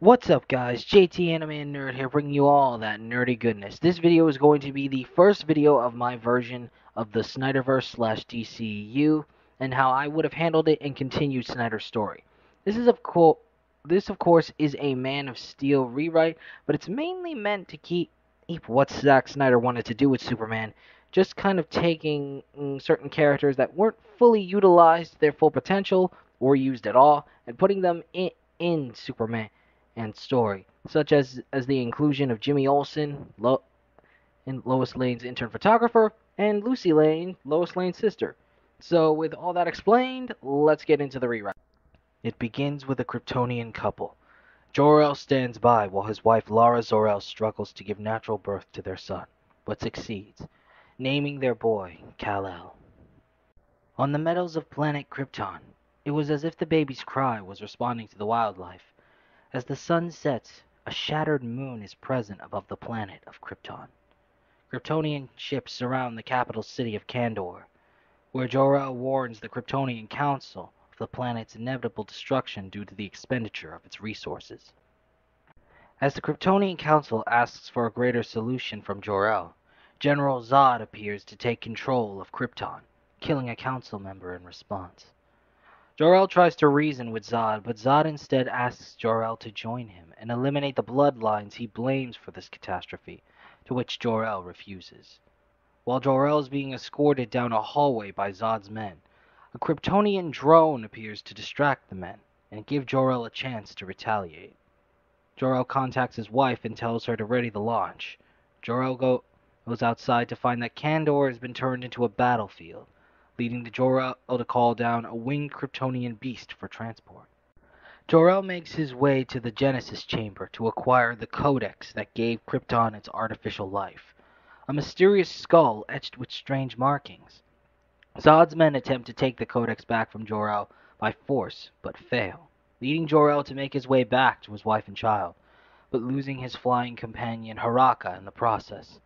What's up guys, JT Anime Nerd here bringing you all that nerdy goodness. This video is going to be the first video of my version of the Snyderverse slash DCU and how I would have handled it and continued Snyder's story. This is of course this of course is a Man of Steel rewrite, but it's mainly meant to keep what Zack Snyder wanted to do with Superman, just kind of taking mm, certain characters that weren't fully utilized their full potential or used at all and putting them in, in Superman and story, such as as the inclusion of Jimmy Olsen, Lo- in Lois Lane's intern photographer, and Lucy Lane, Lois Lane's sister. So, with all that explained, let's get into the rewrite. It begins with a Kryptonian couple. Jor-El stands by while his wife Lara Zor-El struggles to give natural birth to their son, but succeeds, naming their boy Kal-El. On the meadows of planet Krypton, it was as if the baby's cry was responding to the wildlife. As the sun sets, a shattered moon is present above the planet of Krypton. Kryptonian ships surround the capital city of Kandor, where Jor-El warns the Kryptonian Council of the planet's inevitable destruction due to the expenditure of its resources. As the Kryptonian Council asks for a greater solution from Jor-El, General Zod appears to take control of Krypton, killing a council member in response. Jor-El tries to reason with Zod, but Zod instead asks Jor-El to join him and eliminate the bloodlines he blames for this catastrophe, to which Jor-El refuses. While Jor-El is being escorted down a hallway by Zod's men, a Kryptonian drone appears to distract the men and give Jor-El a chance to retaliate. Jor-El contacts his wife and tells her to ready the launch. Jor-El go goes outside to find that Kandor has been turned into a battlefield leading to Jor-El to call down a winged Kryptonian beast for transport. Jor-El makes his way to the Genesis Chamber to acquire the Codex that gave Krypton its artificial life, a mysterious skull etched with strange markings. Zod's men attempt to take the Codex back from Jor-El by force, but fail, leading Jor-El to make his way back to his wife and child, but losing his flying companion H'Raka in the process.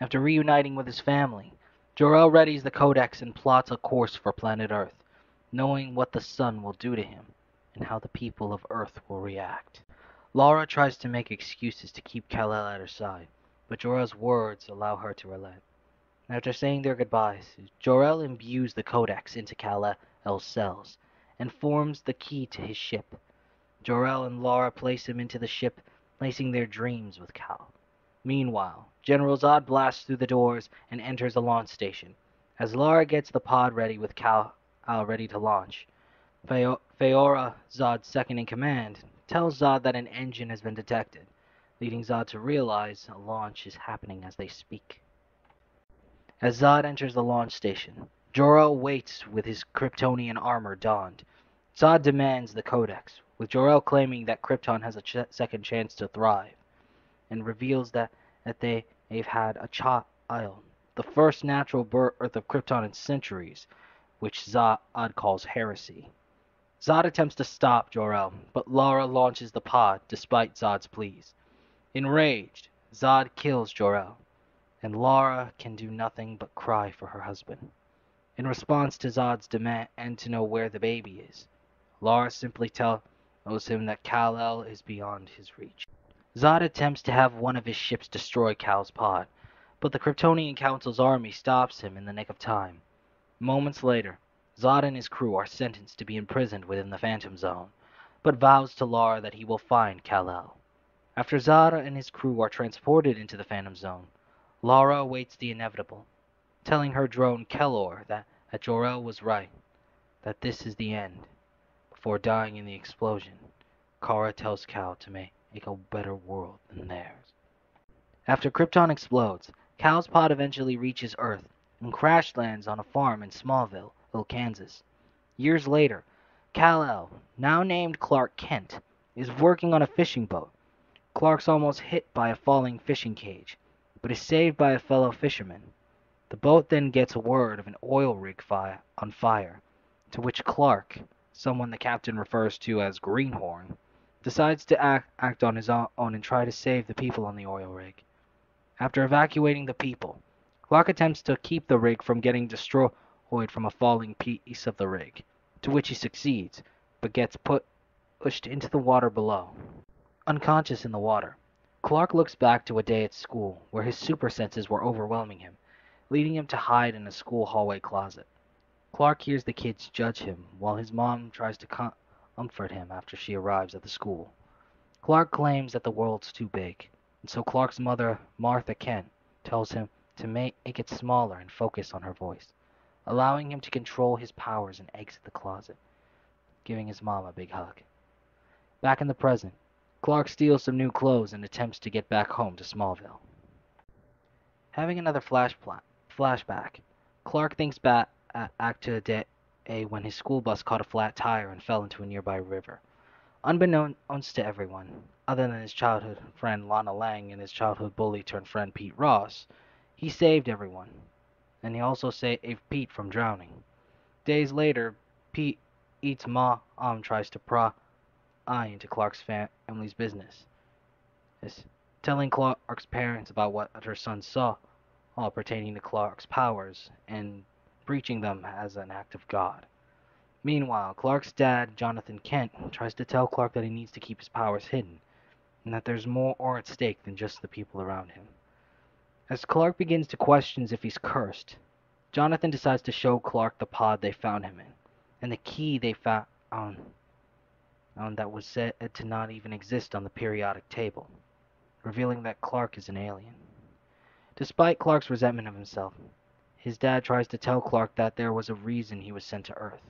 After reuniting with his family, Jor-El readies the Codex and plots a course for planet Earth, knowing what the sun will do to him and how the people of Earth will react. Lara tries to make excuses to keep Kal-El at her side, but Jor-El's words allow her to relent. After saying their goodbyes, Jor-El imbues the Codex into Kal-El's cells and forms the key to his ship. Jor-El and Lara place him into the ship, placing their dreams with Kal. Meanwhile, General Zod blasts through the doors and enters the launch station. As Lara gets the pod ready with Kal uh, ready to launch, Faora, Zod's second in command, tells Zod that an engine has been detected, leading Zod to realize a launch is happening as they speak. As Zod enters the launch station, Jor-El waits with his Kryptonian armor donned. Zod demands the Codex, with Jor-El claiming that Krypton has a ch second chance to thrive and reveals that, that they, they've had a child, the first natural birth earth of Krypton in centuries, which Zod calls heresy. Zod attempts to stop Jor-El, but Lara launches the pod despite Zod's pleas. Enraged, Zod kills Jor-El, and Lara can do nothing but cry for her husband. In response to Zod's demand and to know where the baby is, Lara simply tells him that Kal-El is beyond his reach. Zod attempts to have one of his ships destroy Kal's pod, but the Kryptonian Council's army stops him in the nick of time. Moments later, Zod and his crew are sentenced to be imprisoned within the Phantom Zone, but vows to Lara that he will find Kal-El. After Zod and his crew are transported into the Phantom Zone, Lara awaits the inevitable, telling her drone Kelor that, that Jor-El was right, that this is the end. Before dying in the explosion, Kara tells Kal to make make a better world than theirs. After Krypton explodes, Kal's pod eventually reaches Earth and crash lands on a farm in Smallville, Kansas. Years later, Kal-El, now named Clark Kent, is working on a fishing boat. Clark's almost hit by a falling fishing cage, but is saved by a fellow fisherman. The boat then gets word of an oil rig fire on fire, to which Clark, someone the captain refers to as Greenhorn, decides to act, act on his own and try to save the people on the oil rig. After evacuating the people, Clark attempts to keep the rig from getting destroyed from a falling piece of the rig, to which he succeeds, but gets put, pushed into the water below. unconscious in the water. Clark looks back to a day at school where his super senses were overwhelming him, leading him to hide in a school hallway closet. Clark hears the kids judge him while his mom tries to comfort him after she arrives at the school. Clark claims that the world's too big, and so Clark's mother, Martha Kent, tells him to make it get smaller and focus on her voice, allowing him to control his powers and exit the closet, giving his mom a big hug. Back in the present, Clark steals some new clothes and attempts to get back home to Smallville. Having another flash flashback, Clark thinks back at, to the day when his school bus caught a flat tire and fell into a nearby river. Unbeknownst to everyone, other than his childhood friend Lana Lang and his childhood bully turned friend Pete Ross, he saved everyone. And he also saved Pete from drowning. Days later, Pete eats Pete's mom tries to pry into Clark's family's business, telling Clark's parents about what her son saw, all pertaining to Clark's powers, and breaching them as an act of God. Meanwhile, Clark's dad, Jonathan Kent, tries to tell Clark that he needs to keep his powers hidden, and that there's more at stake than just the people around him. As Clark begins to question if he's cursed, Jonathan decides to show Clark the pod they found him in, and the key they found on that was said to not even exist on the periodic table, revealing that Clark is an alien. Despite Clark's resentment of himself, his dad tries to tell Clark that there was a reason he was sent to Earth.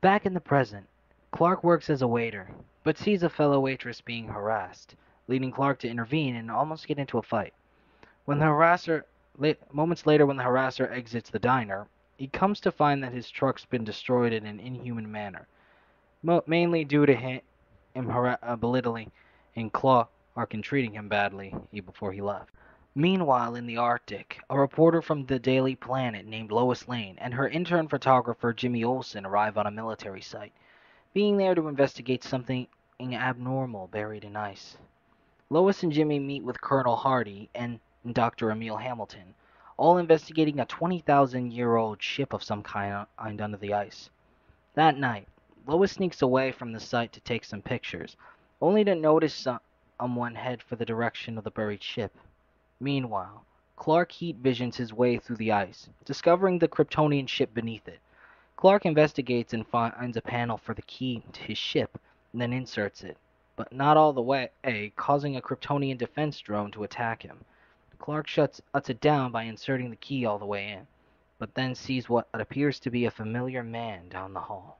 Back in the present, Clark works as a waiter, but sees a fellow waitress being harassed, leading Clark to intervene and almost get into a fight. When the harasser, moments later, when the harasser exits the diner, he comes to find that his truck's been destroyed in an inhuman manner, mainly due to him, uh, belittling Clark and treating him badly before he left. Meanwhile, in the Arctic, a reporter from the Daily Planet named Lois Lane and her intern photographer Jimmy Olsen arrive on a military site, being there to investigate something abnormal buried in ice. Lois and Jimmy meet with Colonel Hardy and Dr. Emil Hamilton, all investigating a 20,000 year old ship of some kind under the ice. That night, Lois sneaks away from the site to take some pictures, only to notice someone head for the direction of the buried ship. Meanwhile, Clark heat visions his way through the ice, discovering the Kryptonian ship beneath it. Clark investigates and finds a panel for the key to his ship, and then inserts it, but not all the way, causing a Kryptonian defense drone to attack him. Clark shuts it down by inserting the key all the way in, but then sees what appears to be a familiar man down the hall.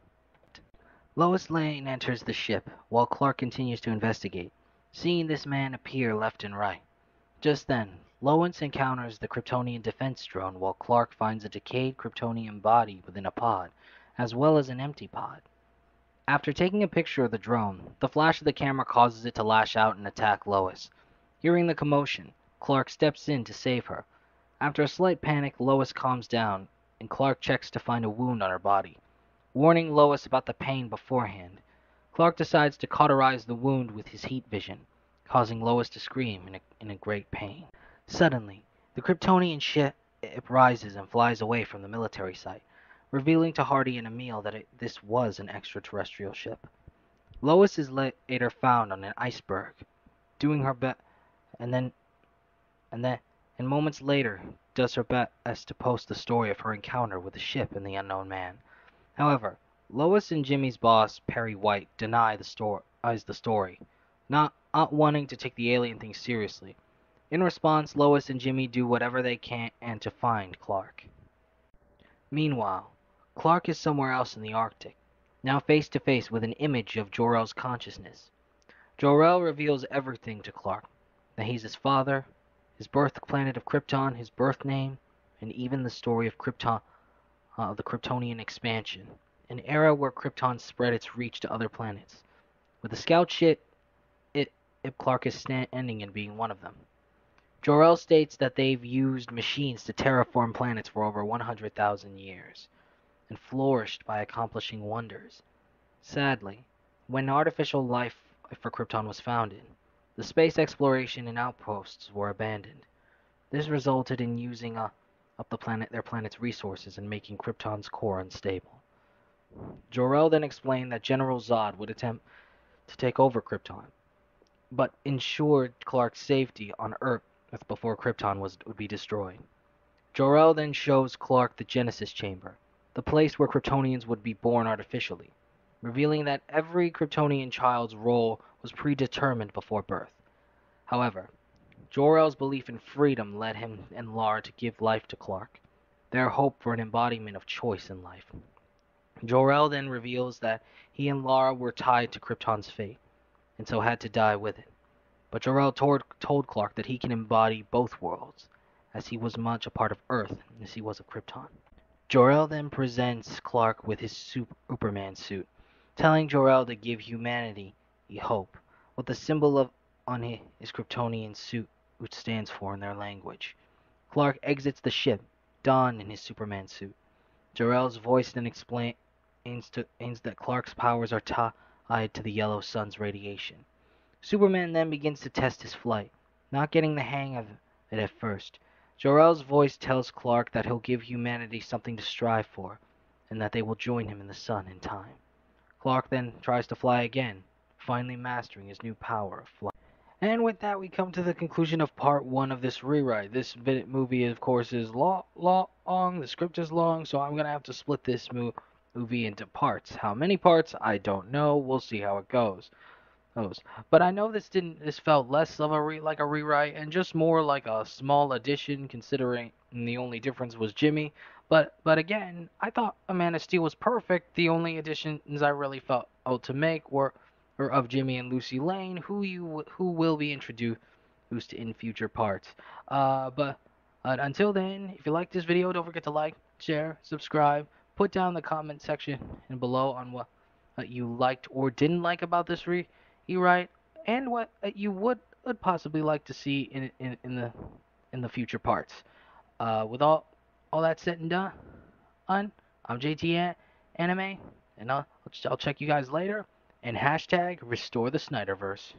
Lois Lane enters the ship, while Clark continues to investigate, seeing this man appear left and right. Just then, Lois encounters the Kryptonian defense drone while Clark finds a decayed Kryptonian body within a pod, as well as an empty pod. After taking a picture of the drone, the flash of the camera causes it to lash out and attack Lois. Hearing the commotion, Clark steps in to save her. After a slight panic, Lois calms down, and Clark checks to find a wound on her body. Warning Lois about the pain beforehand, Clark decides to cauterize the wound with his heat vision causing Lois to scream in a, in a great pain. Suddenly, the Kryptonian ship rises and flies away from the military site, revealing to Hardy and Emil that it, this was an extraterrestrial ship. Lois is later found on an iceberg, doing her best, and then, and then, and moments later, does her best to post the story of her encounter with the ship and the unknown man. However, Lois and Jimmy's boss, Perry White, deny the story, the story, not not wanting to take the alien thing seriously. In response, Lois and Jimmy do whatever they can and to find Clark. Meanwhile, Clark is somewhere else in the Arctic, now face to face with an image of Jor-El's consciousness. Jor-El reveals everything to Clark, that he's his father, his birth planet of Krypton, his birth name, and even the story of Krypton, uh, the Kryptonian expansion, an era where Krypton spread its reach to other planets. With the scout ship if Clark is standing and being one of them. Jor-El states that they've used machines to terraform planets for over 100,000 years, and flourished by accomplishing wonders. Sadly, when artificial life for Krypton was founded, the space exploration and outposts were abandoned. This resulted in using uh, up the planet their planet's resources and making Krypton's core unstable. Jor-El then explained that General Zod would attempt to take over Krypton, but ensured Clark's safety on Earth before Krypton was, would be destroyed. Jor-El then shows Clark the Genesis Chamber, the place where Kryptonians would be born artificially, revealing that every Kryptonian child's role was predetermined before birth. However, Jor-El's belief in freedom led him and Lara to give life to Clark, their hope for an embodiment of choice in life. Jor-El then reveals that he and Lara were tied to Krypton's fate, and so had to die with it. But Jor-El told, told Clark that he can embody both worlds, as he was much a part of Earth as he was of Krypton. Jor-El then presents Clark with his Superman suit, telling Jor-El to give humanity hope, what the symbol of on his Kryptonian suit which stands for in their language. Clark exits the ship, donned in his Superman suit. Jor-El's voice then explains to, that Clark's powers are tied to the yellow sun's radiation. Superman then begins to test his flight, not getting the hang of it at first. Jor-El's voice tells Clark that he'll give humanity something to strive for, and that they will join him in the sun in time. Clark then tries to fly again, finally mastering his new power of flight. And with that, we come to the conclusion of part one of this rewrite. This movie, of course, is long, long. The script is long, so I'm gonna have to split this mo movie into parts. How many parts? I don't know. We'll see how it goes. But I know this didn't. This felt less of a re, like a rewrite and just more like a small addition, considering the only difference was Jimmy. But but again, I thought A Man of Steel was perfect. The only additions I really felt out to make were or of Jimmy and Lucy Lane, who you who will be introduced in future parts. Uh, but until then, if you like this video, don't forget to like, share, subscribe. Put down in the comment section and below on what uh, you liked or didn't like about this re rewrite, and what uh, you would would possibly like to see in in, in the in the future parts. Uh, with all all that said and done, I'm JT Anime, and I'll I'll check you guys later and hashtag restore the Snyderverse.